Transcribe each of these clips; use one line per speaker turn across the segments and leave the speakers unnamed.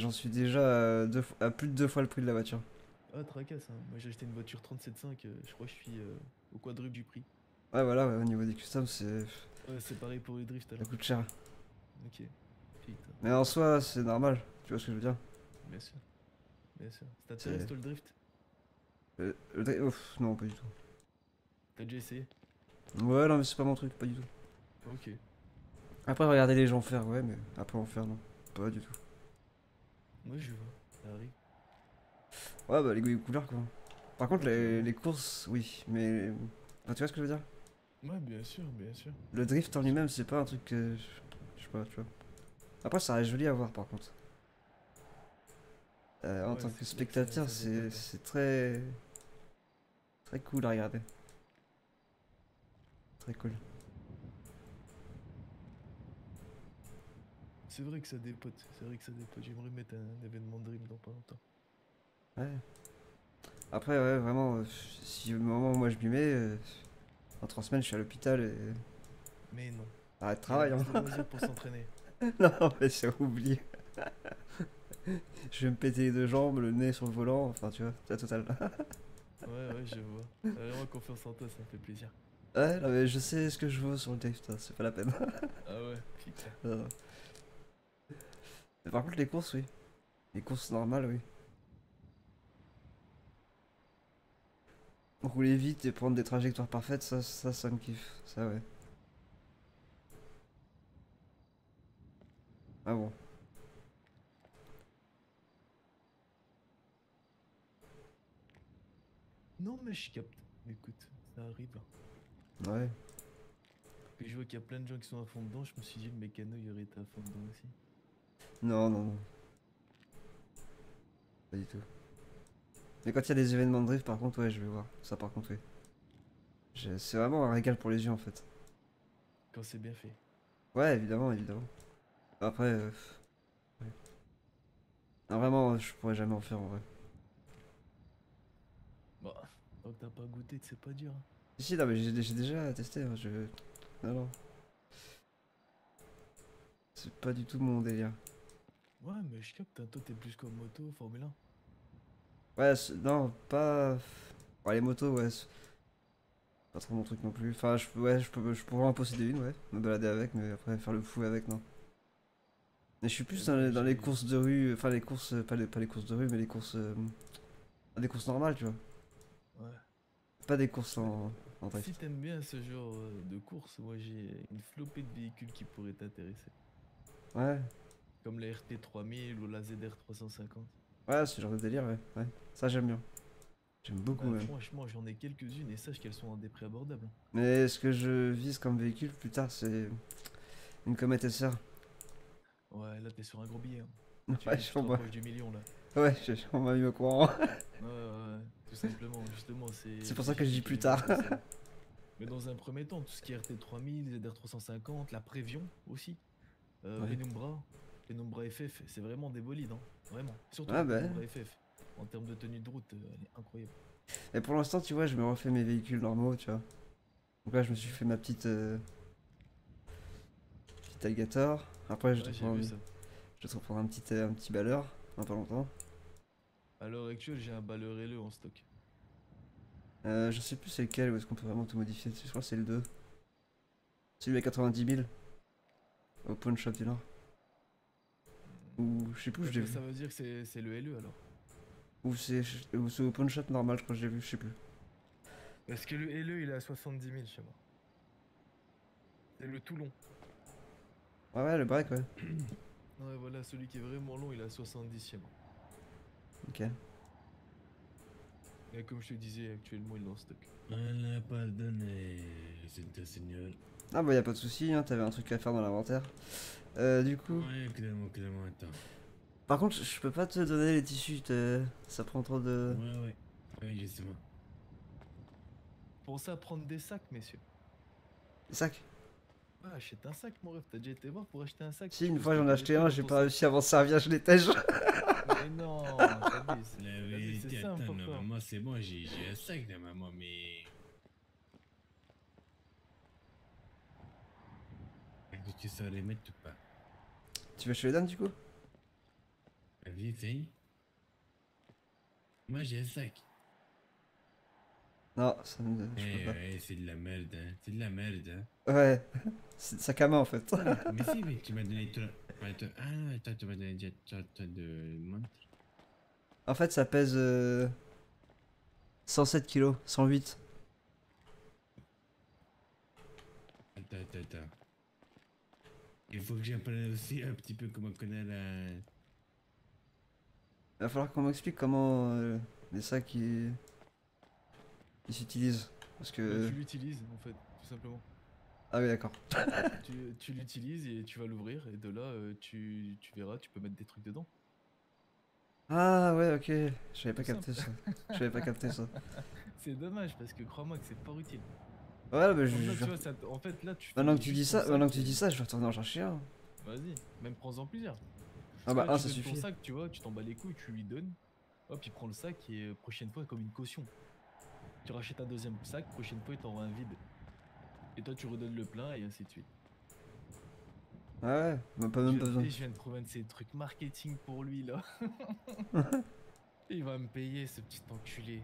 J'en suis déjà à, deux fois- à plus de deux fois le prix de la voiture.
Ah, tracasse, hein. Moi j'ai acheté une voiture 37.5, euh, je crois que je suis euh, au quadruple du prix.
Ouais, voilà, ouais, au niveau des customs, c'est.
Ouais, c'est pareil pour les drifts
Ça
alors.
coûte cher.
Ok. Putain,
Mais en soi, c'est normal. Tu vois ce que je veux dire
bien sûr. Bien sûr. Ça t'intéresse toi le drift?
Le- le dri- ouf, non, pas du tout.
T'as déjà essayé?
Ouais, non, mais c'est pas mon truc, pas du tout.
Ok.
Après, regarder les gens faire, ouais, mais après en faire, non. Pas du tout.
Moi je vois.
Ouais, bah, les goûts et couleurs, quoi. Par contre, les, les courses, oui, mais. Enfin, tu vois ce que je veux dire?
Ouais, bien sûr, bien sûr.
Le drift en lui-même, c'est pas un truc que. Je sais pas, tu vois. Après, ça reste joli à voir, par contre. Euh, en
Ouais,
tant que spectateur, c'est très. Très cool à regarder. Très cool.
C'est vrai que ça dépote, c'est vrai que ça dépote. J'aimerais mettre un événement de dream dans pas longtemps.
Ouais. Après, ouais, vraiment, euh, si au moment où moi je m'y mets, euh, en trois semaines, je suis à l'hôpital et.
Mais non.
Arrête de
Il
travail, hein.
pour s'entraîner.
non, mais c'est oublié. je vais me péter les deux jambes, le nez sur le volant, enfin, tu vois, c'est la totale.
Ouais, ouais, je vois. Vraiment confiance en toi, ça me fait plaisir.
ouais, non, mais je sais ce que je veux sur le hein, c'est pas la peine.
Ah ouais, putain.
Par contre, les courses, oui. Les courses normales, oui. Rouler vite et prendre des trajectoires parfaites, ça, ça, ça me kiffe. Ça, ouais. Ah bon.
Non, mais je capte. Écoute, ça arrive.
Ouais.
Puis je vois qu'il y a plein de gens qui sont à fond dedans. Je me suis dit, le mécano, il aurait été à fond dedans aussi.
Non, non, non. Pas du tout. Mais quand il y a des événements de drift, par contre, ouais, je vais voir. Ça, par contre, oui. C'est vraiment un régal pour les yeux, en fait.
Quand c'est bien fait.
Ouais, évidemment, évidemment. Après, euh, ouais. Non, vraiment, je pourrais jamais en faire en vrai.
Bah, tant que t'as pas goûté, sais pas dire. hein.
Si, si, non, mais j'ai j'ai déjà testé. hein, Je... Non, non. C'est pas du tout mon délire.
Ouais, mais je capte. hein. Toi, t'es plus comme moto, Formule 1.
Ouais, non, pas. Ouais, les motos, ouais. Pas trop mon truc non plus. Enfin, je, ouais, je, peux, je pourrais en posséder une, ouais. Me balader avec, mais après faire le fou avec, non. Mais je suis plus dans les, dans les courses de rue. Enfin, les courses. Pas les, pas les courses de rue, mais les courses. euh, Des courses normales, tu vois.
Ouais.
Pas des courses en, en drift.
Si t'aimes bien ce genre euh, de course, moi j'ai une flopée de véhicules qui pourraient t'intéresser.
Ouais.
Comme la RT 3000 ou la ZR 350.
Ouais, ce genre de délire, ouais. ouais. Ça, j'aime bien. J'aime beaucoup,
Bah,
même.
franchement, j'en ai quelques-unes et sache qu'elles sont à des prix abordables.
Mais ce que je vise comme véhicule plus tard, c'est une Comet SR.
Ouais, là t'es sur un gros billet. hein.
Ouais,
tu
je
rapproches du million là.
Ouais, je- on m'a mis au courant.
Ouais, ouais, ouais, tout simplement, justement, c'est.
C'est pour ça que je dis plus tard.
Mais dans un premier temps, tout ce qui est RT 3000, ZR 350, la Prévion aussi, euh,
Ouais.
Penumbra FF, c'est vraiment des bolides, hein. vraiment. Surtout
Ah
la
bah.
Penumbra FF. En termes de tenue de route, euh, elle est incroyable.
Et pour l'instant, tu vois, je me refais mes véhicules normaux, tu vois. Donc là, je me suis fait ma petite. euh, Petite alligator. Après, je
Ouais,
vais te
ça.
je te reprendre un petit, euh, un petit balleur, dans pas longtemps.
À l'heure actuelle, j'ai un balleur LE en stock.
Euh, je sais plus c'est lequel, où est-ce qu'on peut vraiment tout modifier. Je crois que c'est le 2. Celui à 90 000. Au pawn shop du Nord. Ou je sais plus où je l'ai
Ça,
vu.
ça veut dire que c'est c'est le LE alors?
Ou c'est ou c'est au pawn shop normal, je crois que je l'ai vu, je sais plus.
Parce que le LE, il est à 70 000 chez moi. C'est le tout long.
Ouais, ouais, le break, ouais.
Ouais, voilà, celui qui est vraiment long, il est à 70 chez moi.
Ok.
Et comme je te disais, actuellement, il est en stock.
Allah pardonne, c'est Seigneur.
Ah bah y a pas de souci, hein, t'avais un truc à faire dans l'inventaire. Euh, du coup.
Ouais, clairement, clairement, attends.
Par contre, je peux pas te donner les tissus, ça prend trop de.
Ouais, ouais. Ouais, justement.
Pensez à prendre des sacs, messieurs.
Des sacs?
Ah, achète un sac, mon ref. T'as déjà été voir pour acheter un sac
Si, une fois j'en ai acheté un, j'ai pas réussi à m'en servir, je
sac. Mais non, C'est
attends,
important.
normalement, c'est bon, j'ai j'ai un sac là, maman, mais. Est-ce que tu saurais mettre ou pas
Tu je te les donne du coup?
Vas-y, essaye. Moi, j'ai un sac.
Non, ça me.
Eh ouais, c'est de la merde, hein. C'est de la merde, hein.
Ouais, c'est sac à main en fait.
mais si, mais tu m'as donné toi. Ah attends, tu m'as donné déjà toi, toi de montre.
en fait, ça pèse euh, 107 kilos, 108.
Attends, attends, attends. Il faut que j'apprenne aussi un petit peu comment connaître la.
Il va falloir qu'on m'explique comment euh, les sacs ils, s'utilisent. Parce
Bah,
que.
Tu l'utilises en fait, tout simplement.
Ah oui, d'accord.
tu tu l'utilises et tu vas l'ouvrir et de là euh, tu, tu verras, tu peux mettre des trucs dedans.
Ah ouais, ok. J'avais pas
Tout
capté ça. J'avais pas capté ça.
C'est dommage parce que crois-moi que c'est pas utile.
Ouais, bah je.
Là,
je-
tu vois, ça te- en fait là tu
Maintenant que tu dis ça, maintenant que tu dis ça, je vais retourner en chercher un.
Vas-y, même prends-en plusieurs.
Ah bah
tu
ça
ton
suffit.
sac, tu vois, tu t'en bats les couilles, tu lui donnes. Hop, il prend le sac et euh, prochaine fois comme une caution. Tu rachètes un deuxième sac, prochaine fois il t'envoie un vide. Et toi tu redonnes le plein et ainsi de suite.
Ah ouais, bah, pas même
je,
pas besoin.
je viens de trouver un de ces trucs marketing pour lui là. il va me payer ce petit enculé.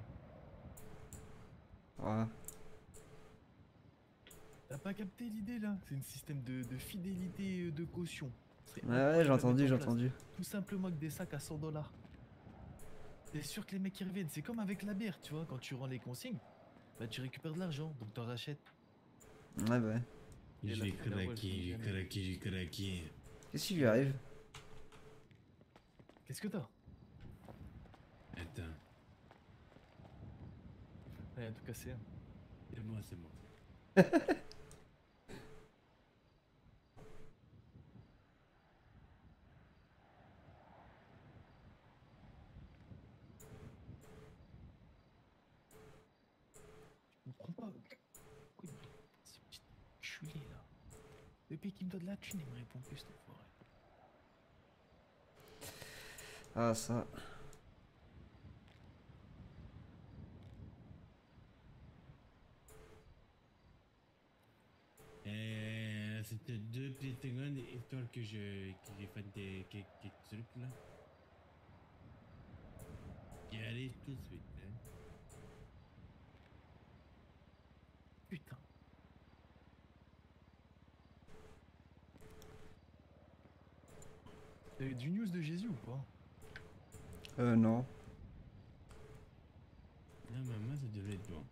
Ouais.
T'as pas capté l'idée là? C'est un système de, de fidélité de caution.
Ouais, ouais, j'ai entendu, j'ai entendu.
Tout simplement avec des sacs à 100 dollars. T'es sûr que les mecs ils reviennent? C'est comme avec la bière, tu vois, quand tu rends les consignes, bah tu récupères de l'argent, donc t'en rachètes.
Ouais, bah
vais
jamais.
craquer, je vais craquer.
Qu'est-ce qui lui arrive?
Qu'est-ce que t'as?
Attends,
Ouais, en tout cas c'est un.
c'est moi, c'est moi.
pas. Pas, ce petit enculé là Depuis qu'il me donne la thune, il me répond plus, cet enfoiré.
Ah, ça.
Euh, C'était deux petites secondes, histoire que je, que je fasse des, quelques, quelques trucs là. Qui arrive tout de suite. Hein.
Putain. T'as eu du news de Jésus ou pas
Euh, non.
Non, maman, ça devrait être bon.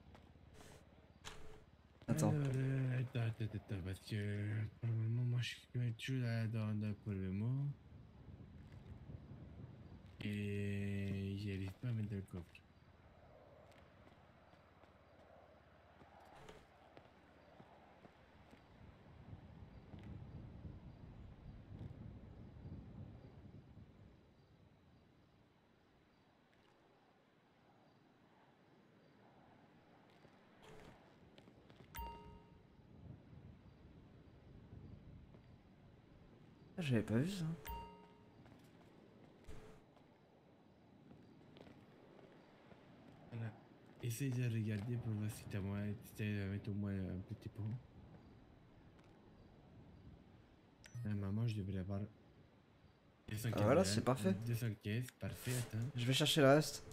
Attends.
Euh, attends, attends, attends, parce que pour le moment, moi, je suis toujours là dans, dans pour le mot. Et j'arrive pas à mettre dans le coffre.
J'avais pas vu ça.
Voilà. Essaye de regarder pour voir si t'as moyen, si t'as mettre au moins un petit pot. Ah, maman, je devrais avoir. 215,
Ah, voilà, c'est parfait.
215, parfait, attends.
Je vais chercher le reste.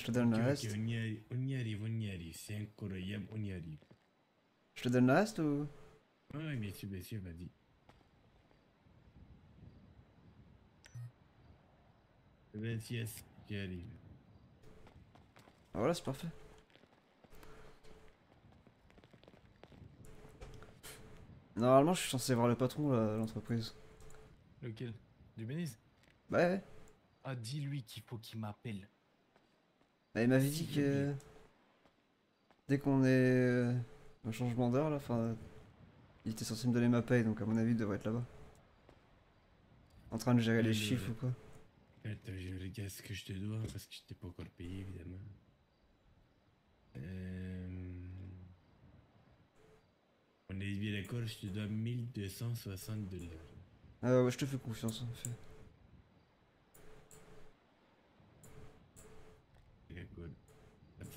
Je te donne le reste.
on, y arrive, on y arrive, on y arrive. C'est incroyable, on y arrive.
Je te donne le reste ou
Ouais, bien sûr, bien sûr, vas-y. Vas-y, yes, j'y arrive.
Ah voilà, c'est parfait. Normalement, je suis censé voir le patron de l'entreprise.
Lequel? Du Béniz
ouais.
Ah, dis-lui qu'il faut qu'il m'appelle.
Bah, il m'avait dit que dès qu'on est euh, un changement d'heure là, enfin, il était censé me donner ma paye, donc à mon avis, il devrait être là-bas. En train de gérer les chiffres ou quoi.
Attends, je regarde ce que je te dois parce que je t'ai pas encore payé évidemment. Euh... On est bien d'accord, je te dois 1260 dollars.
Ah ouais, je te fais confiance en fait.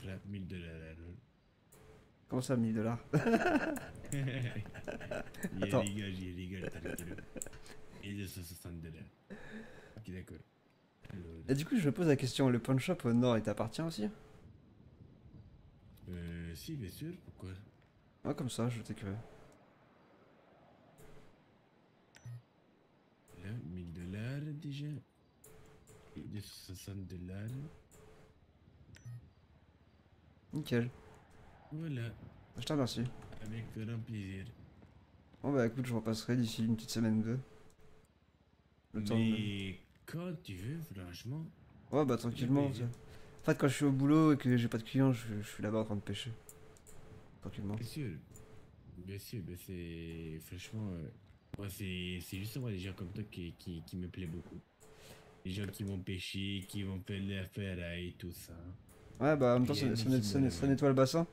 Ça fera 1000 dollars.
Comment ça, 1000 dollars
Il
Attends.
rigole, il rigole, tranquille. 1260 dollars. Ok, d'accord. Alors,
Et du coup, je me pose la question, le pawn shop au nord, il t'appartient aussi?
Euh, si, bien sûr, pourquoi?
Ouais, comme ça, je t'ai curieux.
Là, 1000 dollars déjà. 260 dollars.
Nickel.
Voilà,
Je te remercie.
avec grand plaisir.
Bon bah écoute, je repasserai d'ici une petite semaine ou deux. Le temps de...
Mais quand tu veux, franchement.
Ouais, bah tranquillement. En fait, quand je suis au boulot et que j'ai pas de clients, je, je suis là-bas en train de pêcher. Tranquillement.
Bien sûr. Bien sûr, ben c'est. Franchement, euh, moi, c'est c'est justement les gens comme toi qui, qui, qui me plaît beaucoup. Les gens qui vont pêcher, qui vont faire l'affaire et tout ça.
Ouais, bah en même temps, ça, ça
Mickey
net- ça net- ça
Mouse.
nettoie le bassin.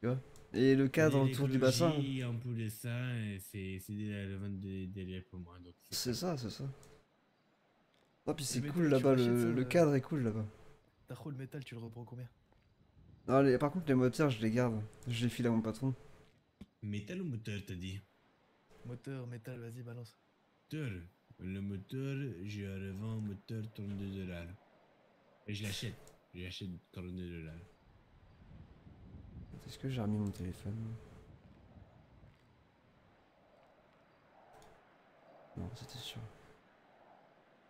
Tu vois Et le cadre autour du bassin.
plus de ça, euh, c'est la revente de- derrière pour moi. Donc
C'est ça, c'est ça. Non, puis c'est cool là-bas, le, le
euh,
cadre est cool là-bas.
Ta le métal, tu le reprends combien?
Non, les- par contre, les moteurs, je les garde. Je les file à mon patron.
Métal ou moteur, t'as dit?
Moteur, métal, vas-y, balance.
Moteur. Le moteur, je revends un moteur 32 dollars. Et je l'achète. Je l'achète 32 dollars.
Est-ce que j'ai remis mon téléphone Non, c'était sûr.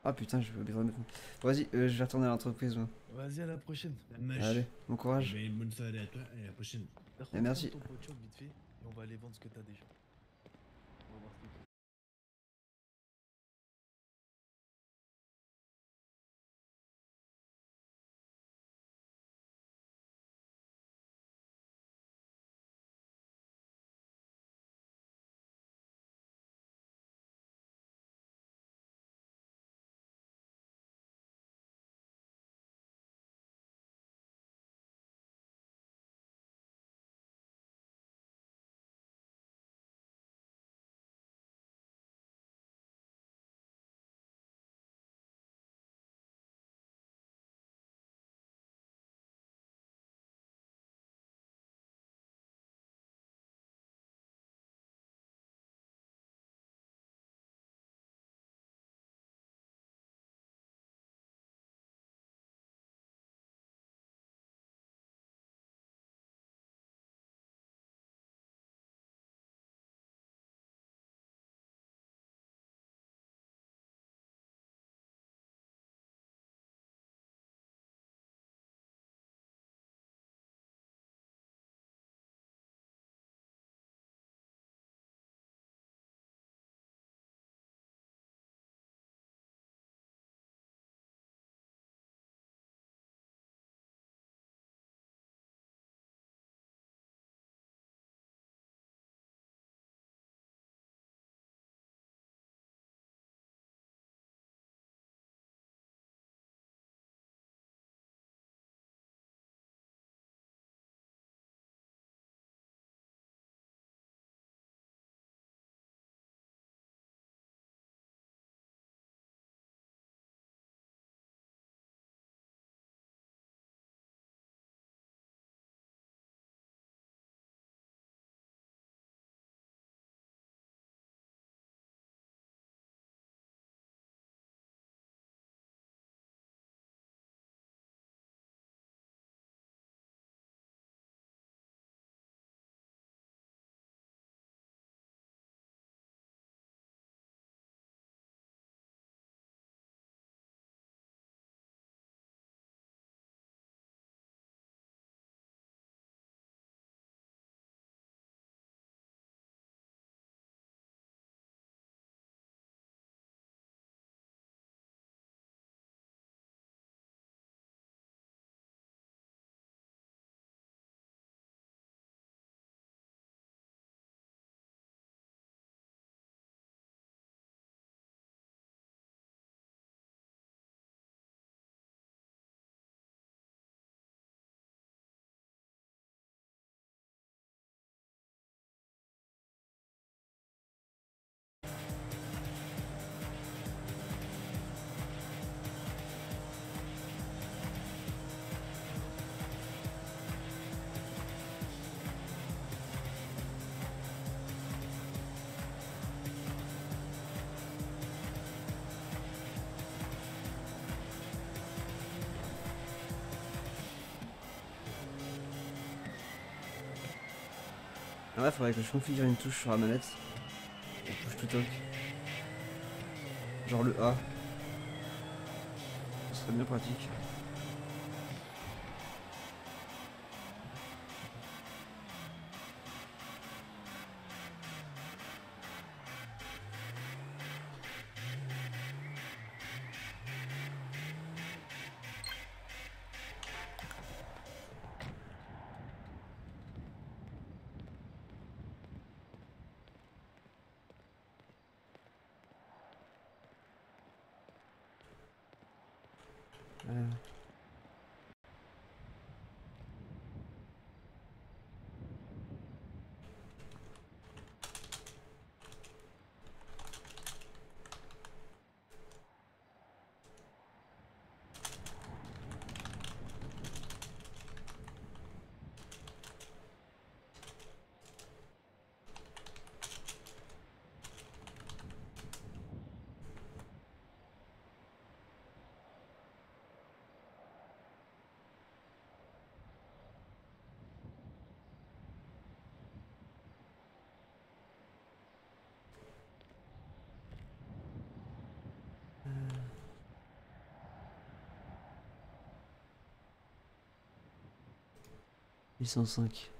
Ah putain, je vais de remettre. Vas-y, euh, je vais retourner à l'entreprise. moi.
Vas-y, à la prochaine.
Marche.
Allez, bon courage.
Ben, bonne soirée à toi et à la prochaine.
Merci.
ton pot de choc vite fait, et on va aller vendre ce que t'as déjà.
Ah là, faudrait que je configure une touche sur la manette. Pour push to talk. Genre le A. Ce serait bien pratique. 805.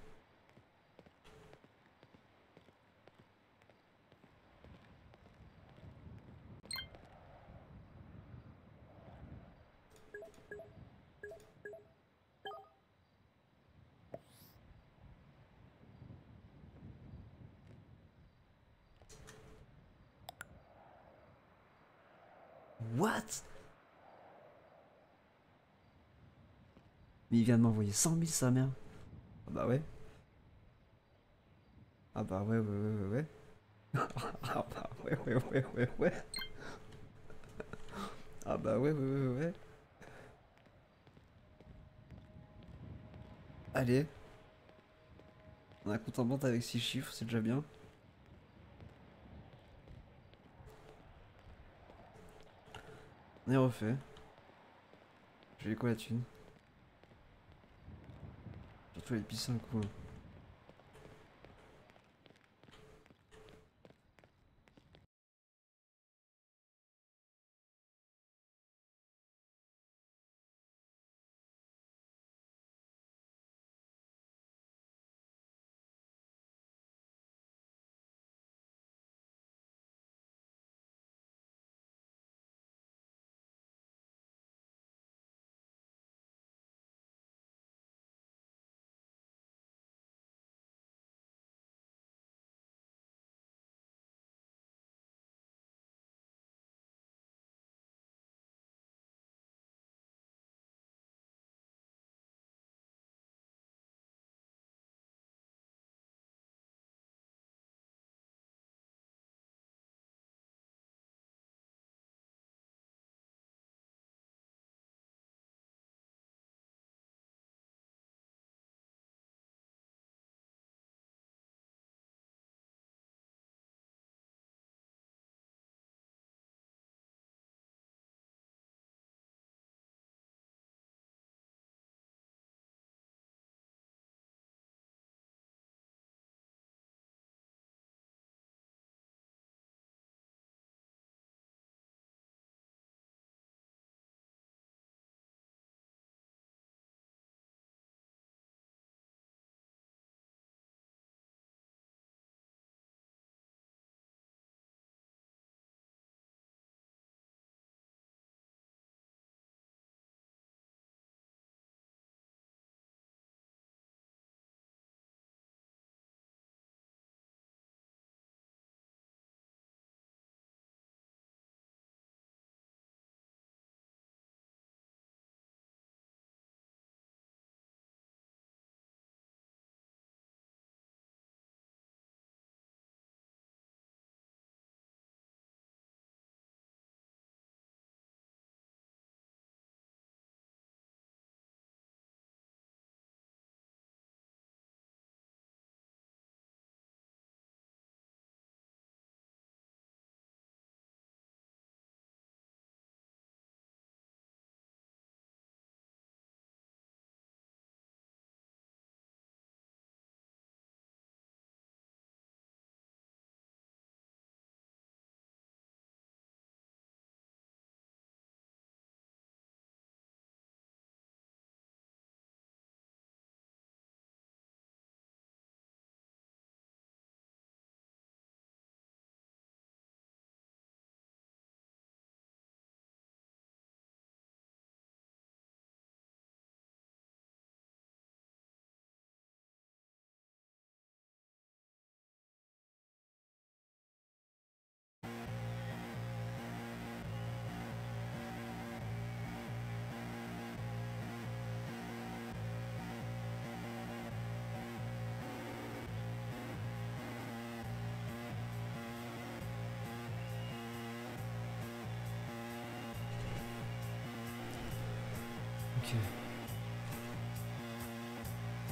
What? Mais il vient de m'envoyer 100 000 sa mère. Ah bah ouais. Ah bah ouais, ouais, ouais, ouais, ouais. ah bah ouais, ouais, ouais, ouais, ouais. ah bah ouais, ouais, ouais, ouais. Allez. On a compte en banque avec 6 chiffres, c'est déjà bien. On est refait. Je vais quoi la thune Surtout les piscines coup.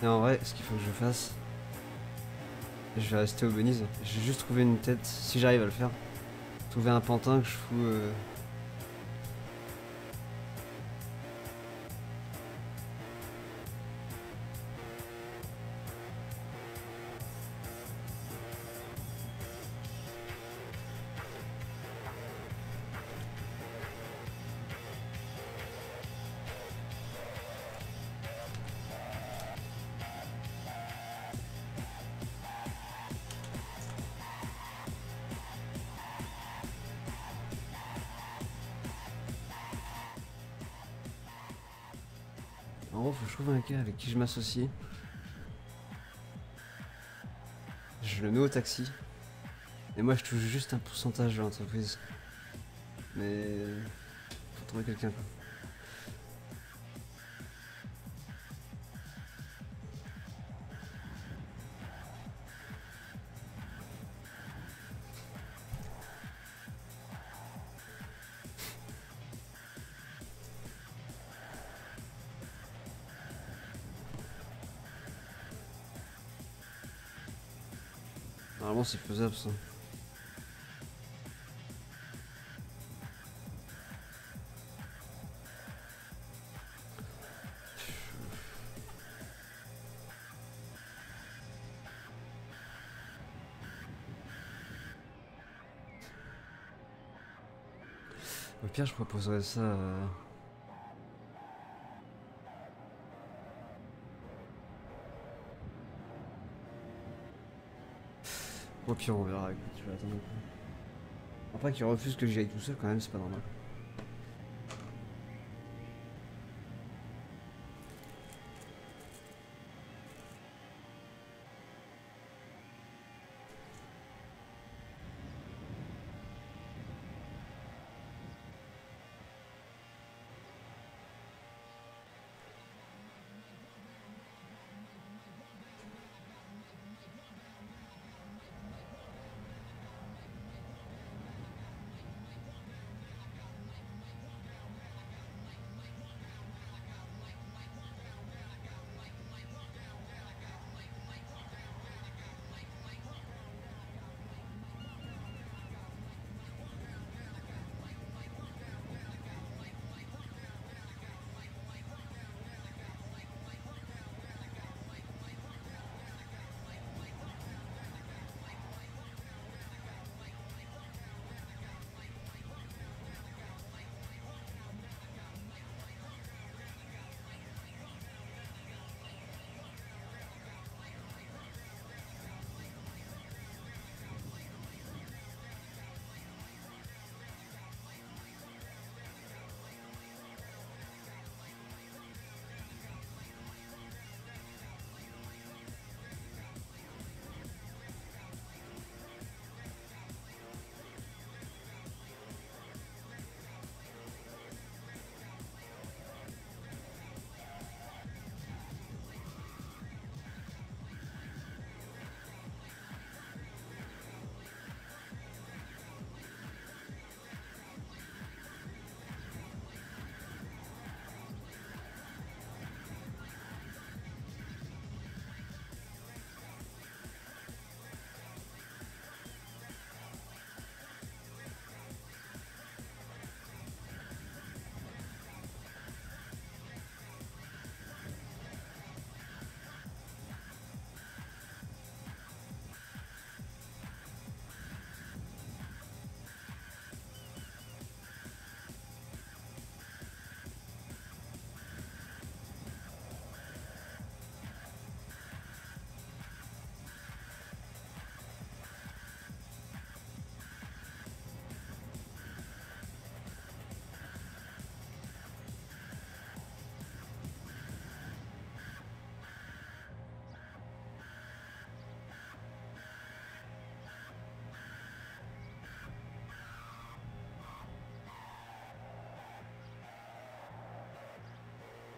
Et en vrai, ce qu'il faut que je fasse, je vais rester au Benize. J'ai juste trouvé une tête, si j'arrive à le faire. Trouver un pantin que je fous. euh, qui je m'associe. Je le mets au taxi. Et moi, je touche juste un pourcentage de l'entreprise. Mais. Faut trouver quelqu'un, c'est faisable, ça. Au je proposerais ça. Au pire, on verra. Écoute, je vais attendre. Après, qu'il refuse que j'y aille tout seul, quand même, c'est pas normal.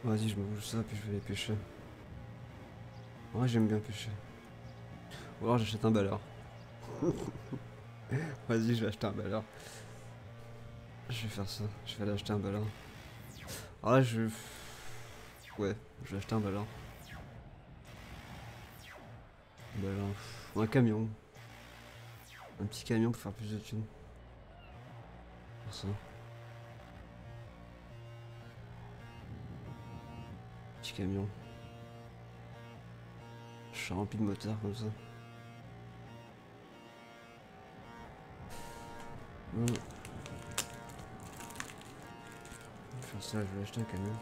Vas-y, je mange ça, puis je vais aller pêcher. Ouais, j'aime bien pêcher. Ou alors j'achète un baleur. Vas-y, je vais acheter un baleur. Je vais faire ça. Je vais aller acheter un baleur. Alors là, je. Ouais, je vais acheter un pff, ou un camion. Un petit camion pour faire plus de thunes. Pour ça. Je suis rempli de moteur comme ça. Hmm. Ça, je vais acheter un camion.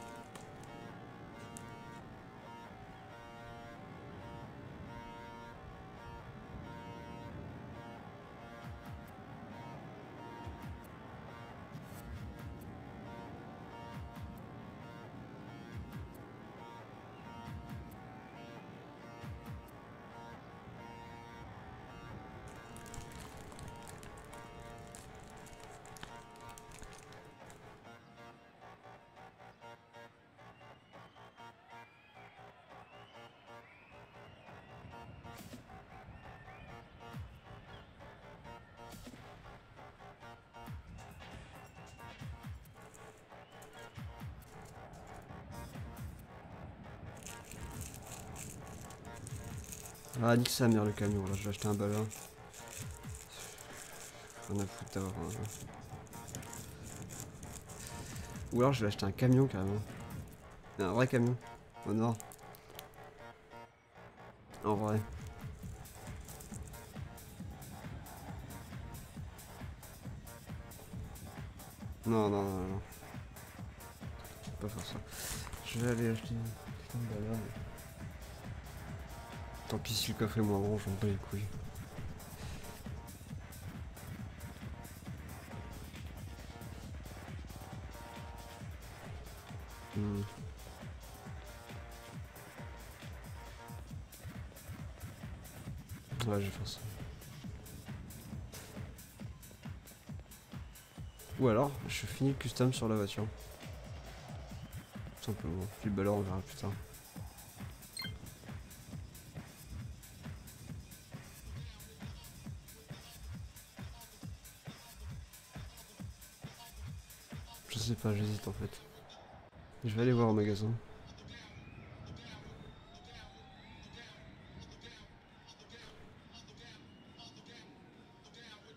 Ah, nique sa mère le camion, là, je vais acheter un ballon. Rien à foutre d'avoir un... Ou alors je vais acheter un camion carrément. Un vrai camion. Oh non. En vrai. Non, non, non, non. Je peux pas faire ça. Je vais aller acheter un putain de ballon. Tant pis si le coffre est moins grand, j'en bats les couilles. Hmm. Ouais, je vais ça. Ou alors, je finis le custom sur la voiture. Simplement. Puis le ballon, on verra plus tard. Pas, j'hésite en fait. Je vais aller voir au magasin.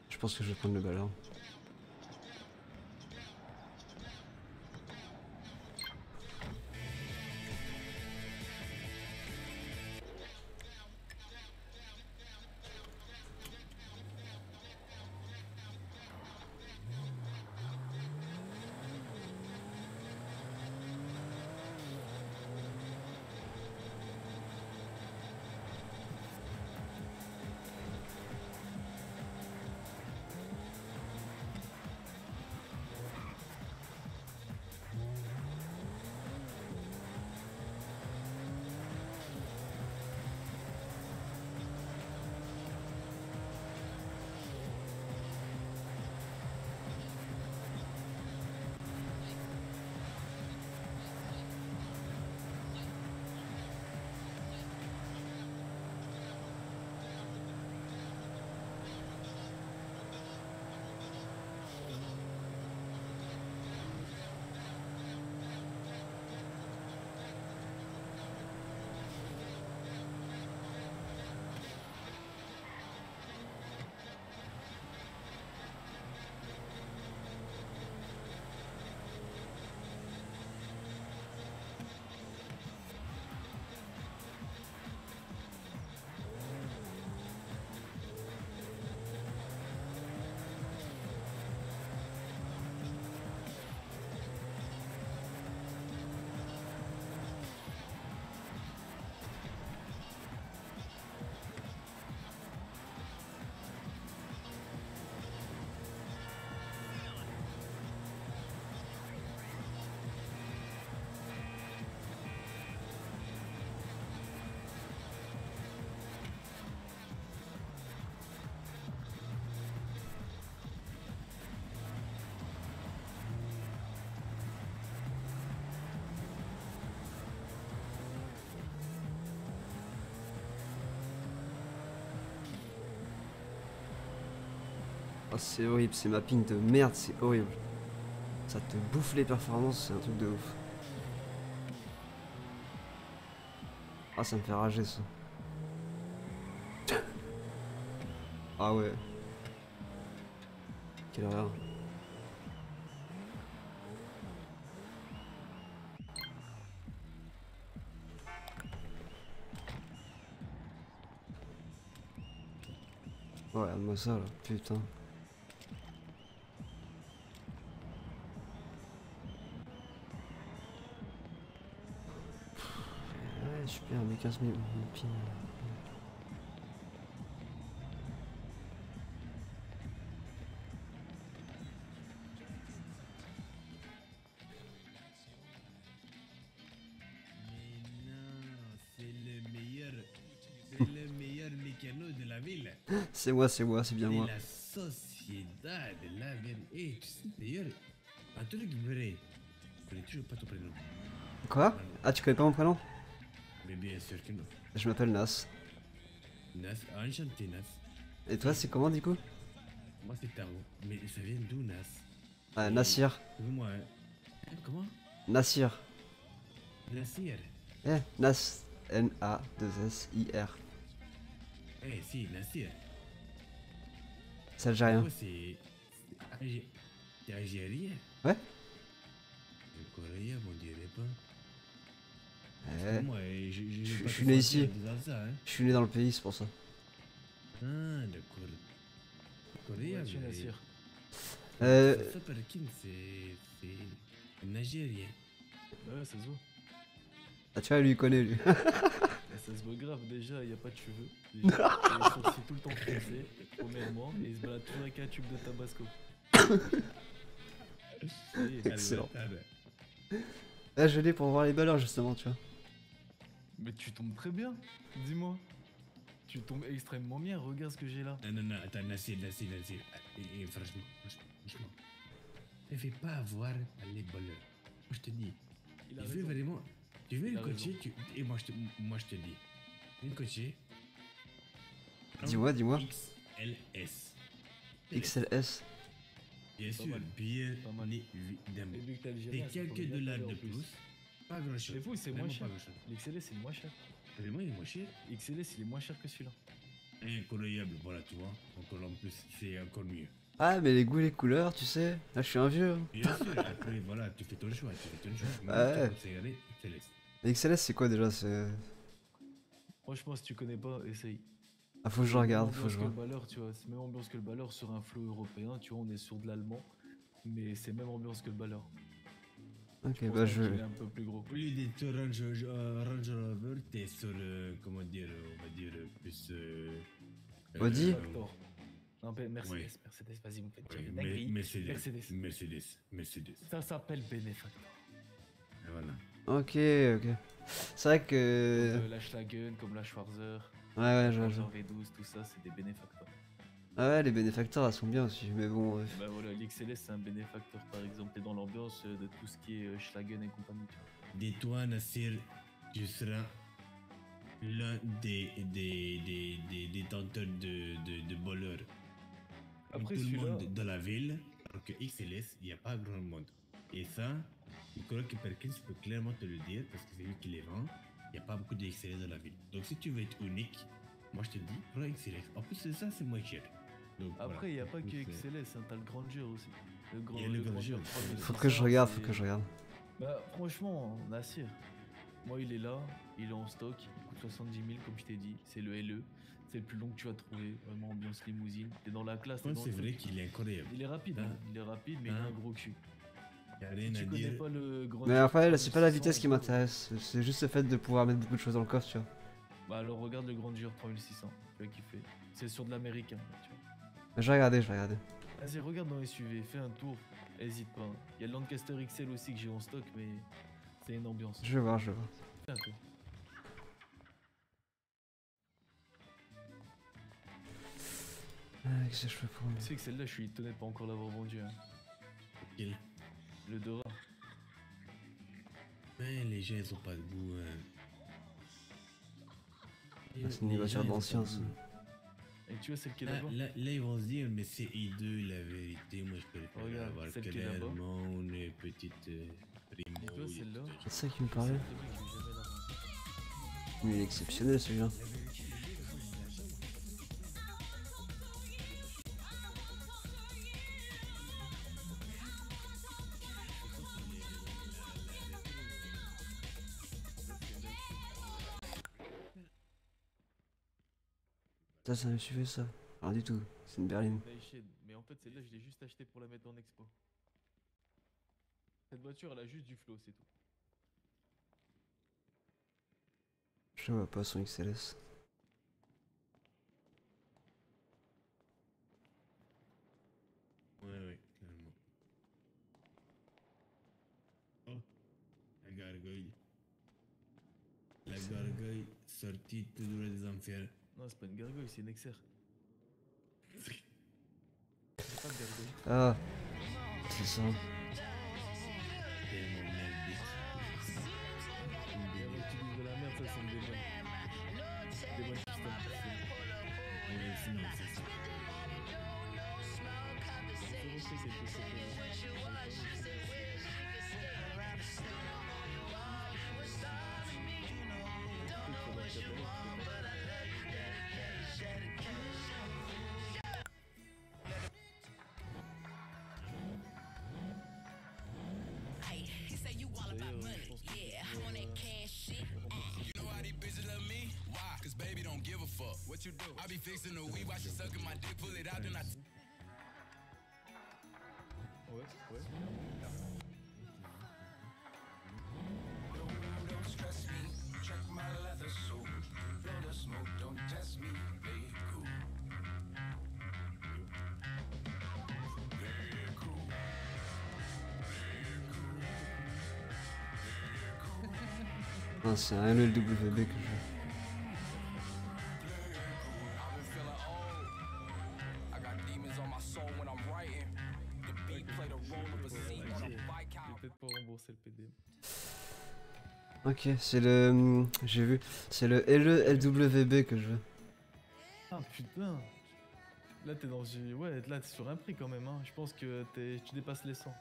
Je pense que je vais prendre le ballon. Oh, c'est horrible, ces mappings de merde, c'est horrible. Ça te bouffe les performances, c'est un truc de ouf. Ah, ça me fait rager ça. Ah ouais. Quelle horreur. Ouais, regarde-moi ça là, putain. 15 000
de pin.
C'est moi, c'est moi, c'est bien moi.
La société, la vérité. D'ailleurs, un truc vrai. Je connais toujours pas ton prénom.
Quoi? Ah, tu connais pas mon prénom?
Mais bien sûr que non.
Je m'appelle Nas.
Nas, enchanté Nas.
Et toi, c'est comment du coup?
Moi c'est Taro. Mais ça vient d'où Nas?
Ah, Nassir.
Moi, hein. Comment?
Nassir.
Nassir?
Eh, Nas. N-A-2-S-I-R.
Eh si, Nassir.
C'est algérien.
C'est... T'es algérien?
Ouais.
Incroyable, on dirait pas.
Eh,
Moi, je,
suis né ici.
hein.
je suis né dans le pays, c'est pour ça.
Ah,
tu Nassir.
Euh,
c'est... C'est... Un Algérien.
Ouais, ça se voit.
ah, tu vois, lui, il connaît, lui.
Et ça se voit grave déjà, y a pas de cheveux. Déjà, il est sourcils tout le temps foncés, premièrement, et il se balade toujours avec un tube de tabasco.
Excellent.
Ah, bah.
Là, je l'ai pour voir les valeurs, justement, tu vois.
Mais tu tombes très bien, dis-moi. Tu tombes extrêmement bien, regarde ce que j'ai là.
Non, non, non, attends, Nassir, Nassir, Nassir. Et, et franchement, franchement, franchement. Ne fais pas avoir les voleurs. Moi, je te dis.
Il a
Tu veux vraiment. Tu veux le coacher tu, Et moi, je te, moi, je te dis. Une coacher.
Dis-moi, dis-moi.
XLS.
XLS.
Bien sûr, bien évidemment.
Et
quelques dollars de plus. Pas grand chose.
C'est fou, c'est moins cher.
Pas.
L'XLS c'est le moins cher.
Il est moins cher.
XLS il est moins cher que celui-là.
Incroyable, voilà, tu vois. Encore en plus, c'est encore mieux.
Ah, mais les goûts et les couleurs, tu sais. Là, je suis un vieux. hein.
Bien sûr, après, voilà, tu fais ton choix, tu fais ton choix.
Ouais.
XLS.
C'est quoi déjà C'est.
Franchement, si tu connais pas, essaye.
Ah, faut que je regarde, faut que je
que le
vois.
Balleur, tu vois. C'est même ambiance que le Balleur sur un flow européen, tu vois. On est sur de l'allemand, mais c'est même ambiance que le Balleur.
Ok, bah je.
un peu plus gros.
Au lieu d'être Range, euh, Range Rover, t'es sur, euh, comment dire, euh, on va dire, euh, plus... Euh,
Audi
euh.
Non, mais Mercedes,
Ouais.
Mercedes, vas-y, vous me faites
mais-
dinguerie.
Mercedes.
Mercedes.
Mercedes. Mercedes.
Ça s'appelle Benefactor.
Et Voilà.
Ok, ok. C'est vrai que.
Comme, la Schlagen, comme la Schwarzer,
Ouais, ouais, je vois,
la
je vois.
V12, tout ça, c'est des Benefactors.
Ah ouais, les bénéfacteurs, elles sont bien aussi. Mais bon. euh,
Bah voilà, l'XLS c'est un Benefactor par exemple, et dans l'ambiance euh, de tout ce qui est euh, Schlagen et compagnie. tu vois.
Dis-toi, Nassir, tu seras l'un des, des, des, des détenteurs de, de, de voleurs. Comme
Après
tout le monde dans la ville, alors que XLS, il n'y a pas grand monde. Et ça, je crois que Perkins peut clairement te le dire, parce que c'est lui qui les vend. Il n'y a pas beaucoup de XLS dans la ville. Donc si tu veux être unique, moi je te dis, prends XLS. En plus de ça, c'est moins cher. Donc,
après il n'y a pas que XLS, hein, t'as le Granger aussi. Le grand,
Il y a le Granger.
3600,
Faut que je regarde, faut que je regarde.
Bah franchement, Nassir, moi il est là, il est en stock, il coûte 70 000 comme je t'ai dit, c'est le LE, c'est le plus long que tu vas trouver, vraiment ambiance limousine, t'es dans la classe,
Ouais, c'est
le
vrai qu'il est incroyable.
Il est rapide,
Hein.
hein, il est rapide mais il a
Hein.
un gros cul.
Il n'y a
Si
rien à
tu connais
dire.
pas le grand
Mais après, là, c'est pas la vitesse qui m'intéresse. C'est juste le fait de pouvoir mettre beaucoup de choses dans le coffre, tu vois.
Bah alors regarde le Granger 3600, tu vas kiffer. C'est sur de l'américain, tu
je vais regarder, je vais regarder.
Vas-y, regarde dans les SUV, fais un tour, hésite pas. hein. Il y a le Lancaster XL aussi que j'ai en stock, mais c'est une ambiance.
Je vais voir, je vais voir.
Fais un tour.
Ah, qu'est-ce que je fais pour
Tu sais que celle-là, je suis étonné de pas encore l'avoir vendue. Hein.
Quel-
Le Dora.
Ouais, les gens ils ont pas de goût. hein.
Ah, c'est une voiture d'ancien, ça.
Tu vois celle qui est
Là, là, là, ils vont se dire, mais c'est hideux la vérité. Moi, je préfère
Regarde,
avoir
celle qui est là-bas.
clairement une petite euh.
C'est ça qui me parlait. Mais il est exceptionnel celui-là. Ça, ça me suffit ça. Rien du tout, c'est une berline.
Nightshade. Mais en fait, celle-là, je l'ai juste acheté pour la mettre en expo. Cette voiture, elle a juste du flow, c'est tout.
Je vois pas son XLS.
Ouais, ouais, clairement. Oh, la gargoyle. La gargoyle sortie tout droit des enfers.
Non, c'est pas une gargoyle, c'est une XR. C'est pas de.
Ah, c'est ça.
D'ailleurs, je pense que c'est pour, euh,
know how these bitches love me? Why? Cause baby don't give a fuck. What you do? I be fixing the weed while she sucking my dick, pull it out, then I
Ouais, ouais. Peut-être pas rembourser le PDM.
Ok, c'est le. hum, J'ai vu. C'est le LELWB que je veux.
Ah putain Là t'es dans. Ouais, là t'es sur un prix quand même, hein. Je pense que tu dépasses les 100.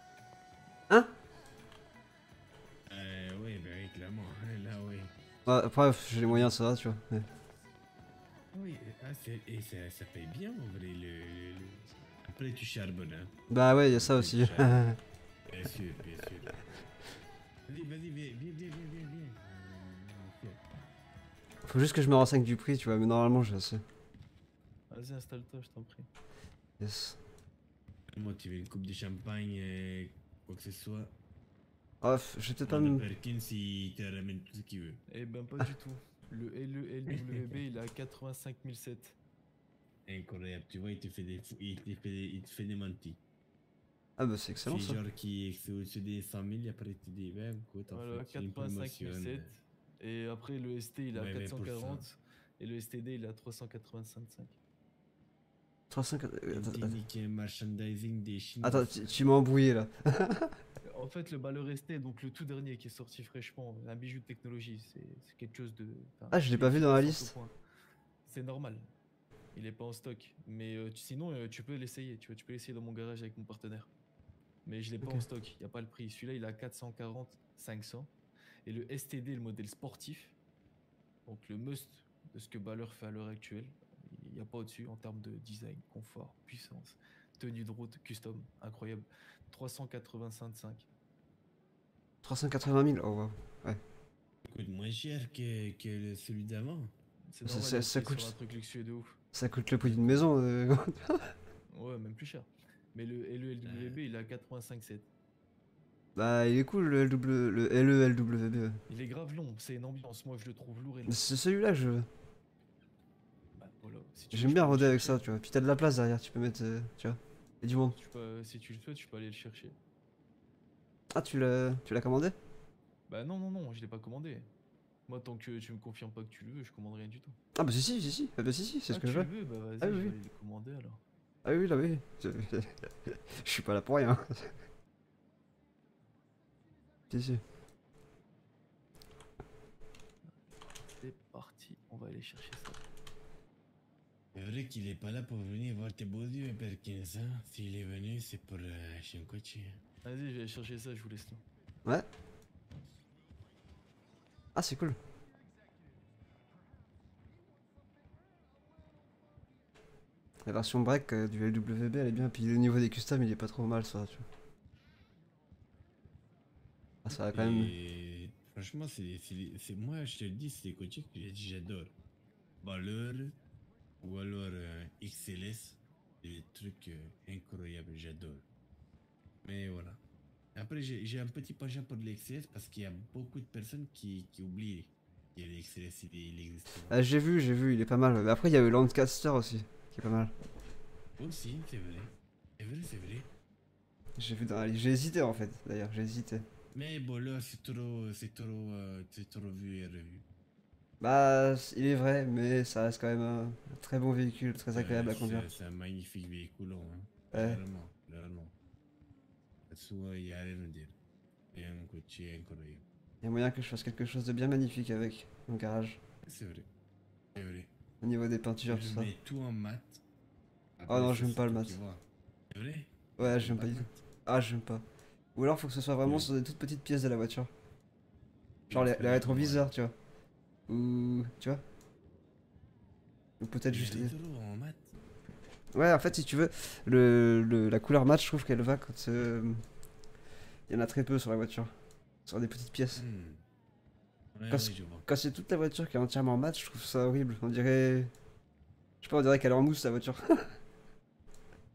Ah, Après, j'ai les moyens, ça va, tu vois. mais-
Oui, ah, et ça, ça paye bien en vrai. Le, le- le- Après, tu charbonnes, hein.
Bah ouais, il y a ça aussi.
Bien sûr, bien sûr. Vas-y, vas-y, viens, viens, viens, viens, viens. viens. Euh.
Faut juste que je me renseigne du prix, tu vois, mais normalement j'ai assez.
Vas-y, installe-toi, je t'en prie.
Yes.
Moi, tu veux une coupe de champagne, euh, quoi que ce soit.
Ah, f- je vais peut-être pas
Perkins, il te ramène tout ce qu'il veut.
Eh ben pas du tout. Le LELWB il à 85 007.
Incroyable, tu vois, il te fait des, il te fait des, il te fait des mentis.
Ah bah c'est excellent
C'est
ça.
genre qui est au-dessus des 100 000, et après il te dit, ben écoute, en
Voilà,
fait, c'est une
85
promotion.
007. Et après le ST il à
Ouais, mais pour
440. Et le STD il à 385.
300...
Une
Attends,
technique euh, merchandising des Chinois.
attends, tu, tu m'as embrouillé là.
En fait, le Balleur ST, donc le tout dernier qui est sorti fraîchement, un bijou de technologie, c'est quelque chose de.
Ah, je l'ai pas
est
vu dans la
100 au
liste.
C'est normal. Il est pas en stock. Mais euh, sinon, euh, tu peux l'essayer. Tu peux l'essayer dans mon garage avec mon partenaire. Mais je l'ai pas en stock. Il n'y a pas le prix. Celui-là, il a 440, 500. Et le STD, le modèle sportif, donc le must de ce que Balleur fait à l'heure actuelle, il n'y a pas au-dessus en termes de design, confort, puissance, tenue de route, custom, incroyable. 385.
380 000, oh wow.
coûte moins cher que, que celui d'avant.
C'est
Ça- ça-
il
ça coûte-
un truc luxueux de ouf.
Ça coûte le prix d'une maison. euh,
Ouais, même plus cher. Mais le LELWB, il est à 85,7.
bah il est cool le, LW, le LELWB. ouais.
Il est grave long, c'est une ambiance. Moi, je le trouve lourd et long.
C'est celui-là que je veux.
Bah, voilà. Si tu veux,
J'aime bien roder avec ça, tu vois. Puis t'as de la place derrière, tu peux mettre. euh, tu vois. Et du monde.
Tu peux- si tu le souhaites, tu peux aller le chercher.
Ah, tu l'as tu l'as commandé?
Bah non, non, non, je l'ai pas commandé. Moi, tant que tu me confirmes pas que tu le veux, je commande rien du tout.
Ah, bah si, si, si, si. Ah, bah si, si, c'est
Ah,
ce que
tu
je veux.
veux, bah vas-y,
Ah oui,
je vais aller le commander alors.
Ah oui, là, oui. Je je suis pas là pour rien. Si, si.
C'est parti, on va aller chercher ça.
C'est vrai qu'il est pas là pour venir voir tes beaux yeux, Perkins. Hein S'il est venu, c'est pour euh, Shinkochi. Hein.
Vas-y, je vais chercher ça, je vous laisse.
Ouais. Ah, c'est cool. La version break euh, du LWB, elle est bien. Puis le niveau des customs, il est pas trop mal, ça, tu vois. Ah, ça va quand même.
Franchement, c'est moi, je te le dis, c'est des coachs que j'adore. Valeur, ou alors euh, XLS, des trucs euh, incroyables, j'adore. Mais voilà. Après, j'ai, un petit penchant pour l'XLS parce qu'il y a beaucoup de personnes qui, qui oublient que l'XLS il, il existe.
Ah, j'ai vu, j'ai vu, il est pas mal. Mais après il y a le Landcaster aussi, qui est pas mal.
Aussi, c'est vrai. C'est vrai, c'est vrai.
J'ai vu dans la liste. J'ai hésité en fait, d'ailleurs, j'ai hésité.
Mais bon, là, c'est trop, c'est trop, euh, c'est trop vu et revu.
Bah, il est vrai, mais ça reste quand même un très bon véhicule, très agréable à conduire.
c'est- un magnifique véhicule, hein.
Ouais.
Vraiment, vraiment. Il n'y a rien à dire. Et un côté incroyable.
Il y a moyen que je fasse quelque chose de bien magnifique avec mon garage.
C'est vrai. C'est vrai.
Au niveau des peintures, tout ça.
tout en mat.
Oh non, j'aime pas le mat.
C'est vrai?
Ouais, j'aime pas du tout. Ah, j'aime pas. Ou alors faut que ce soit vraiment sur des toutes petites pièces de la voiture. Genre les, les rétroviseurs, tu vois. Ou. Tu vois Ou peut-être juste. Ouais, en fait, si tu veux, le, le- la couleur mat, je trouve qu'elle va quand. euh, Il y en a très peu sur la voiture. Sur des petites pièces.
Hmm. Ouais.
Quand c'est toute la voiture qui est entièrement mat, je trouve ça horrible. On dirait. Je sais pas, on dirait qu'elle est en mousse la voiture.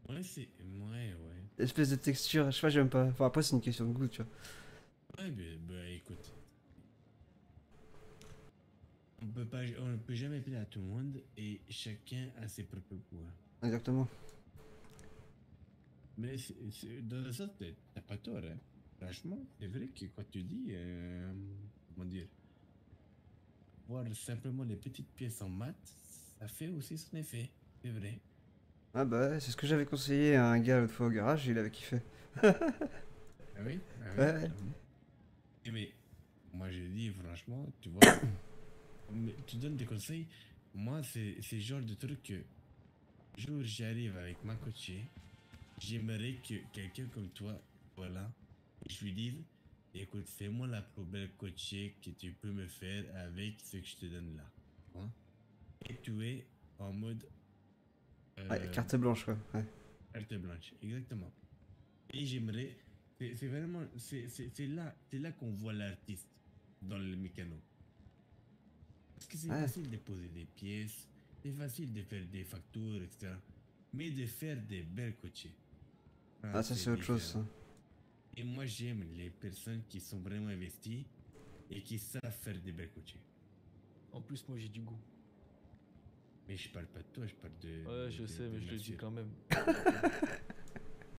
Ouais, c'est. Ouais, ouais.
Espèce de texture, je sais pas, j'aime pas. Enfin, après, c'est une question de goût, tu vois.
Ouais, mais bah, écoute. On peut, pas, on ne peut jamais plaire à tout le monde et chacun a ses propres hein.
Exactement.
Mais c'est- c'est- dans ça, t'as t'as pas tort. Hein. Franchement, c'est vrai que quand tu dis, euh, comment dire, voir simplement les petites pièces en mat, ça fait aussi son effet. C'est vrai.
Ah bah, c'est ce que j'avais conseillé à un gars l'autre fois au garage, il avait kiffé.
Ah oui, ah oui.
Ouais,
ah mais moi je dis franchement, tu vois, mais tu donnes des conseils. Moi, c'est le genre de truc que jour j'arrive avec ma coachée, j'aimerais que quelqu'un comme toi, voilà, je lui dise, écoute, fais-moi la plus belle coachée que tu peux me faire avec ce que je te donne là. hein? Et tu es en mode
Ouais,
euh,
carte blanche, quoi. Ouais.
Carte blanche, exactement. Et j'aimerais. C'est vraiment. C'est là, c'est là qu'on voit l'artiste dans le mécano. Parce que c'est
Ouais.
facile de poser des pièces, c'est facile de faire des factures, etc. Mais de faire des belles coachées.
Ah, ça, c'est autre chose, ça.
Et moi, j'aime les personnes qui sont vraiment investies et qui savent faire des belles coachées.
En plus, moi j'ai du goût.
Mais je parle pas de toi, je parle de.
Ouais,
de-
je
de-
sais,
de
mais je le dis quand même.